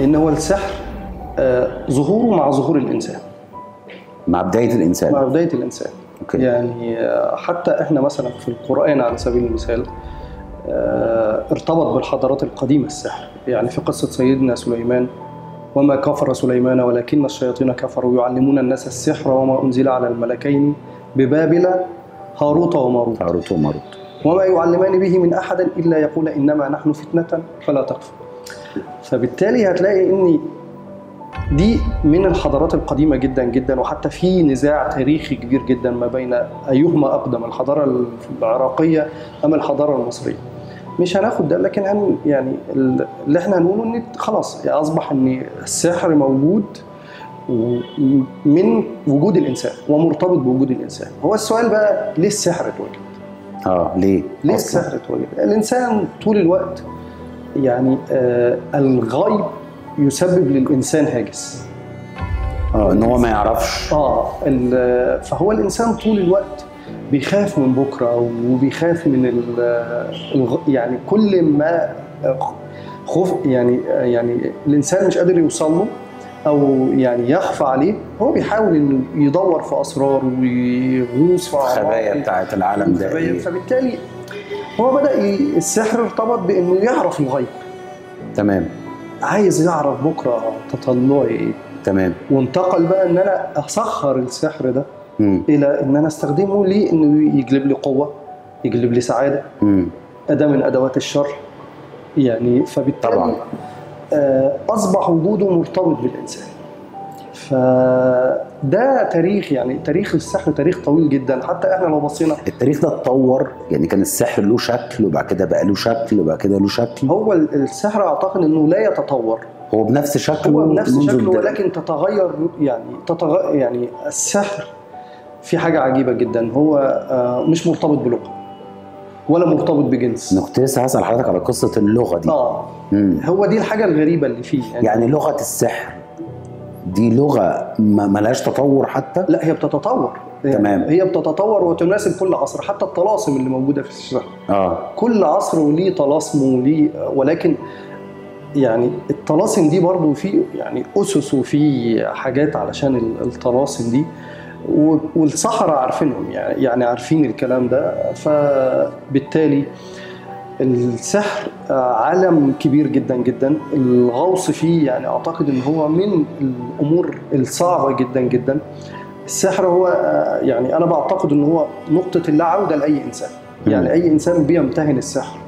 لأن هو السحر آه، ظهوره مع ظهور الإنسان. مع بداية الإنسان. مع بداية الإنسان. okay. يعني آه، حتى إحنا مثلا في القرآن على سبيل المثال آه، ارتبط بالحضارات القديمة السحر. يعني في قصة سيدنا سليمان وما كفر سليمان ولكن الشياطين كفروا يعلمون الناس السحر وما أنزل على الملكين ببابل هاروت وماروت. هاروت وماروت. وما يعلمان به من أحد إلا يقول إنما نحن فتنة فلا تكفر. فبالتالي هتلاقي إن دي من الحضارات القديمة جدا جدا وحتى في نزاع تاريخي كبير جدا ما بين أيهما أقدم الحضارة العراقية أم الحضارة المصرية مش هناخد ده لكن هن يعني اللي إحنا هنقوله إن خلاص يعني أصبح إن السحر موجود من وجود الإنسان ومرتبط بوجود الإنسان هو السؤال بقى ليه السحر اتوجد آه ليه؟ ليه؟ السحر اتوجد الإنسان طول الوقت يعني آه الغيب يسبب للإنسان هاجس آه إن هو ما يعرفش آه فهو الإنسان طول الوقت بيخاف من بكرة وبيخاف من الغ- يعني كل ما خوف يعني يعني الإنسان مش قادر يوصل له أو يعني يخفى عليه هو بيحاول إنه يدور في اسرار ويغوص في الخبايا بتاعت العالم ده. إيه؟ فبالتالي هو بدأ السحر ارتبط بإنه يعرف الغيب تمام. عايز يعرف بكرة تطلعي. إيه تمام. وانتقل بقى إن أنا أسخر السحر ده مم. إلى إن أنا أستخدمه ليه؟ إنه يجلب لي قوة يجلب لي سعادة. مم. اداه من أدوات الشر. يعني فبالتالي طبعا. آه، أصبح وجوده مرتبط بالإنسان. فده تاريخ يعني تاريخ السحر تاريخ طويل جدا. حتى إحنا لو بصينا التاريخ ده اتطور يعني كان السحر له شكل وبعد كده بقى له شكل وبعد كده له شكل. هو ال- السحر أعتقد إنه لا يتطور. هو بنفس شكله هو بنفس شكله. ولكن تتغير يعني تتغ... يعني السحر في حاجة عجيبة جدا. هو آه، مش مرتبط بلغة ولا مرتبط بجنس. أنا كنت لسه هسأل حضرتك على قصة اللغة دي. آه. مم. هو دي الحاجة الغريبة اللي فيه. يعني, يعني لغة السحر دي لغة ما ملهاش تطور حتى؟ لا هي بتتطور. تمام. هي بتتطور وتناسب كل عصر حتى الطلاسم اللي موجودة في السحر آه. كل عصر وليه طلاسمه وليه ولكن يعني الطلاسم دي برضو في يعني أسس وفي حاجات علشان ال- الطلاسم دي. و- والسحرة عارفينهم يعني يعني عارفين الكلام ده. فبالتالي السحر آه، عالم كبير جدا جدا. الغوص فيه يعني أعتقد إن هو من الأمور الصعبة جدا جدا. السحر هو آه، يعني أنا بعتقد إن هو نقطة اللا عوده لأي إنسان. يعني. أي إنسان بيمتهن السحر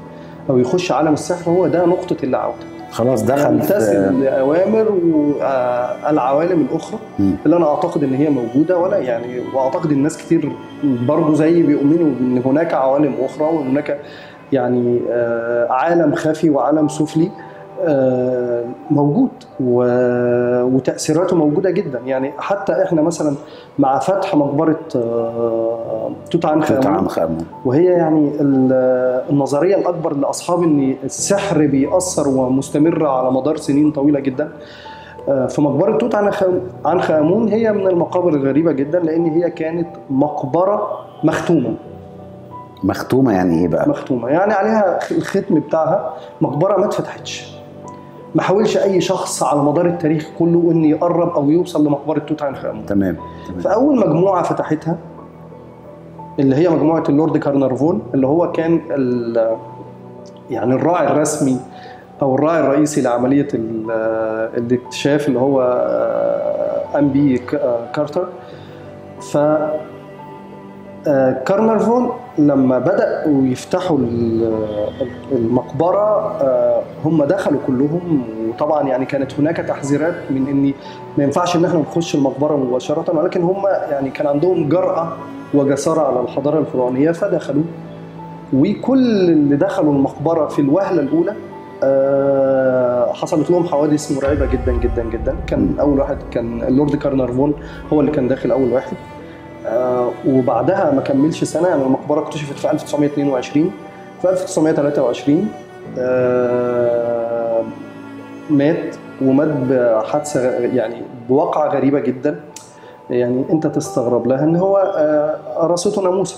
أو يخش عالم السحر هو ده نقطة اللا عوده خلاص دخل يمتثل في لاوامر والعوالم الأخرى. اللي أنا أعتقد إن هي موجودة. ولا يعني وأعتقد الناس كتير برضو زيي بيؤمنوا ان هناك عوالم أخرى وهناك يعني آه، عالم خفي وعالم سفلي آه، موجود وتأثيراته موجودة جدا. يعني حتى إحنا مثلا مع فتح مقبرة آه، توت عنخ آمون وهي يعني ال- النظرية الأكبر لأصحاب إن السحر بيأثر ومستمر على مدار سنين طويلة جدا. في مقبرة توت عنخ عنخ آمون هي من المقابر الغريبة جدا لأن هي كانت مقبرة مختومة. مختومة يعني إيه بقى؟ مختومة. يعني عليها الختم بتاعها مقبرة ما اتفتحتش. ما حاولش أي شخص على مدار التاريخ كله إنه يقرب أو يوصل لمقبرة توت عنخ آمون. تمام تمام. فاول مجموعة فتحتها اللي هي مجموعة اللورد كارنرفون اللي هو كان ال- يعني الراعي الرسمي أو الراعي الرئيسي لعملية ال- الاكتشاف اللي هو قام بيه كارتر. ف آه، كارنرفون لما بدأوا يفتحوا ال- المقبرة آه، هم دخلوا كلهم. وطبعا يعني كانت هناك تحذيرات من ان ما ينفعش إن إحنا نخش المقبرة مباشرة ولكن هم يعني كان عندهم جرأة وجسارة على الحضارة الفرعونية فدخلوا. وكل اللي دخلوا المقبرة في الوهلة الأولى آه، حصلت لهم حوادث مرعبة جدا جدا جدا. كان أول واحد كان اللورد كارنرفون هو اللي كان داخل أول واحد. آه، وبعدها ما كملش سنة يعني المقبره اكتشفت في 1922 في 1923 آه، مات ومات بحادثة يعني بواقعة غريبة جدا. يعني أنت تستغرب لها إن هو آه، قرصته ناموسة.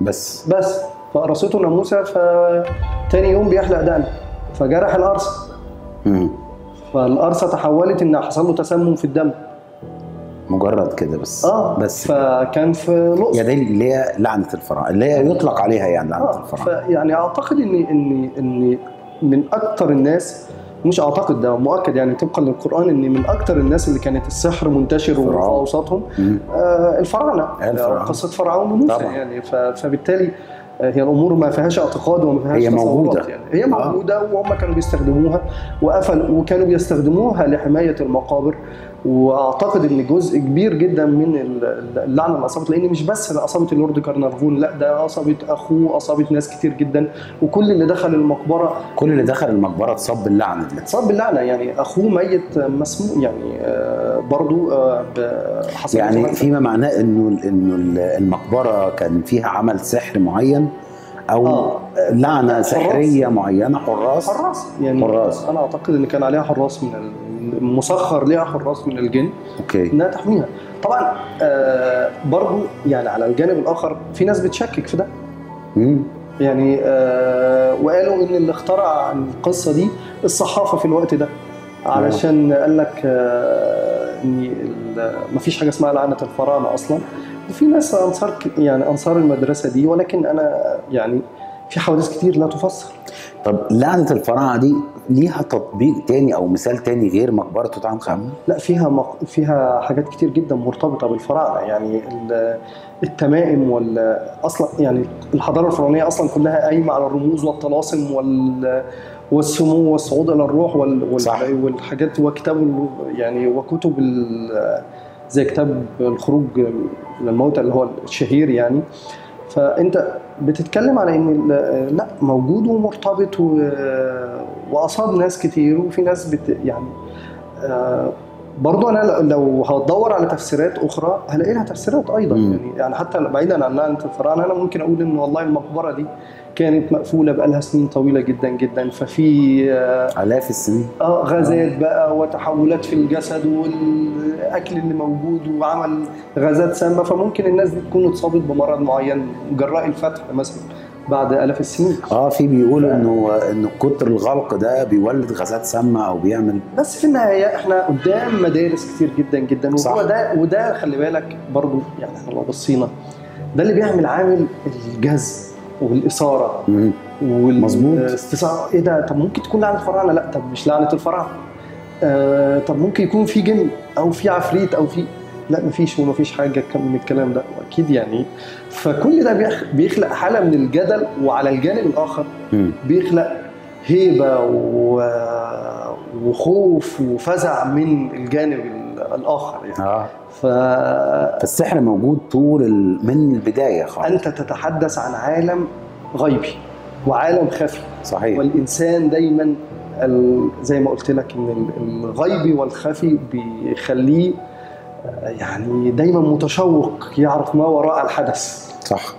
بس. بس. فقرصته ناموسة فتاني يوم بيحلق دقنه. فجرح القرصه. فالقرصة تحولت إن حصل له تسمم في الدم. مجرد كده بس آه بس فكان في الاقصر يا دي اللي هي لعنة الفراعنة اللي هي يطلق عليها يعني لعنة آه الفراعنة فيعني أعتقد ان ان ان من أكتر الناس مش أعتقد ده مؤكد يعني طبقا للقرآن ان من أكتر الناس اللي كانت السحر منتشر في. اوساطهم. آه الفراعنة آه،. قصة فرعون وموسى. يعني فبالتالي آه، هي الأمور ما فيهاش اعتقاد وما فيهاش هي موجودة. يعني هي آه. موجودة وهم كانوا بيستخدموها وقفل وكانوا بيستخدموها لحماية المقابر واعتقد ان جزء كبير جدا من ال- اللعنة اللي اصابت لأن مش بس اصابت اللورد كارنارفون لا ده اصابت اخوه اصابت ناس كتير جدا وكل اللي دخل المقبرة كل اللي دخل المقبرة اتصاب باللعنة دي اتصاب باللعنة يعني اخوه ميت مسموم يعني آه، برضو آه، حصل يعني فيما معناه انه انه المقبرة كان فيها عمل سحر معين أو آه. لعنة حراس. سحرية معينة حراس حراس يعني حراس. أنا اعتقد ان كان عليها حراس من مسخر ليها حراس من الجن. أوكي. إنها تحميها. طبعا آه برضو يعني على الجانب الآخر في ناس بتشكك في ده. مم. يعني آه وقالوا إن اللي اخترع القصة دي الصحافة في الوقت ده. علشان قال لك آه إن مفيش حاجة اسمها لعنة الفراعنة أصلا. وفي ناس أنصار يعني أنصار المدرسة دي ولكن أنا يعني في حوادث كتير لا تفسر. طب لعنة الفراعنة دي ليها تطبيق تاني أو مثال تاني غير مقبرة توت عنخ آمون؟ لا فيها مق... فيها حاجات كتير جدا مرتبطة بالفراعنة. يعني ال- التمائم وال أصلا يعني الحضارة الفرعونية أصلا كلها قايمة على الرموز والطلاسم وال والسمو والصعود إلى الروح وال... وال... صح. والحاجات وكتاب يعني وكتب ال... زي كتاب الخروج من الموتى اللي هو الشهير يعني. فأنت بتتكلم على إن لا موجود ومرتبط. وأصاب ناس كتير وفي ناس بت... يعني آه، برضو أنا لو هدور على تفسيرات أخرى هلاقي لها تفسيرات أيضا مم. يعني يعني حتى بعيدا عن لعنه الفراعنه أنا ممكن أقول إن والله المقبرة دي كانت مقفولة بقالها سنين طويلة جدا جدا. ففي آه، الاف السنين. آه غازات بقى وتحولات في الجسد والأكل اللي موجود وعمل غازات سامة. فممكن الناس دي تكون اتصابت بمرض معين جراء الفتح مثلا بعد آلاف السنين. آه في بيقولوا إنه إنه كتر الغلق ده بيولد غازات سامة أو بيعمل بس في النهاية إحنا قدام مدارس كتير جدا جدا. صح. وهو ده وده خلي بالك برضو يعني إحنا لو بصينا ده اللي بيعمل عامل الجذب. والإثارة. والاستثاره إيه ده؟ طب ممكن تكون لعنة الفراعنة؟ لا. طب مش لعنة الفراعنة. آه طب ممكن يكون في جن أو في عفريت أو في لا مفيش ومفيش حاجة كم من الكلام ده. أكيد يعني. فكل ده بيخ- بيخلق حالة من الجدل وعلى الجانب الآخر. بيخلق هيبة و- وخوف وفزع من الجانب ال- الآخر يعني. آه. فانت فالسحر موجود طول ال... من البداية خالص. تتحدث عن عالم غيبي وعالم خفي. صحيح. والإنسان دايما ال- زي ما قلت لك إن ال- الغيبي والخفي بيخليه آه، يعني دايما متشوق يعرف ما وراء الحدث. صح.